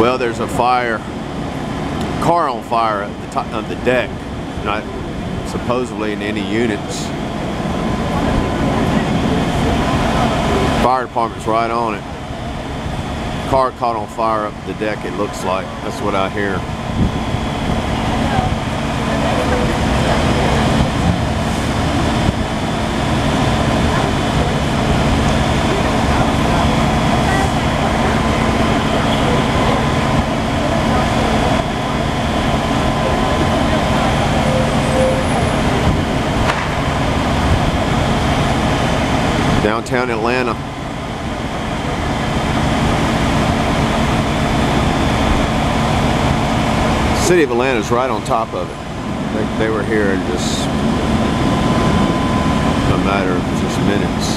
Well, there's a fire, car on fire at the top of the deck, not supposedly in any units. Fire department's right on it. Car caught on fire up the deck, it looks like. That's what I hear. Downtown Atlanta. City of Atlanta is right on top of it. They, they were here in just a matter of just minutes.